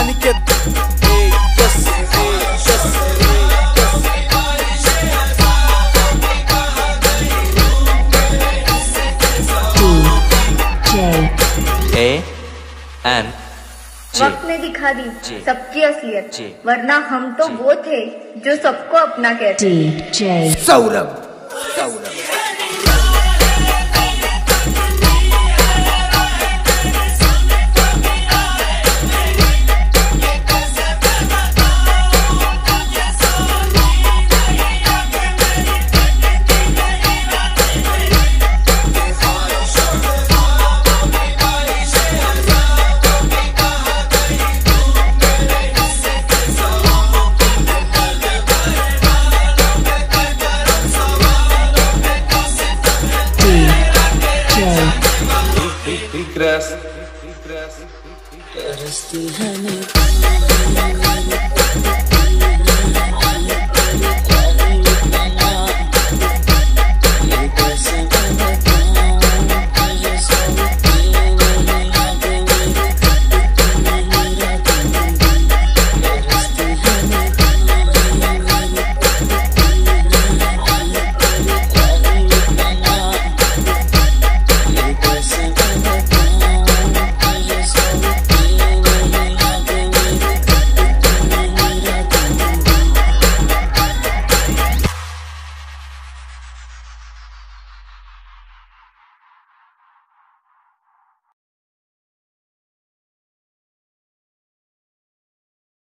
Aniket. वक्त ने दिखा दी सबकी असलियत। वरना हम तो वो थे जो सबको अपना कहते Saurabh. J regress regress regress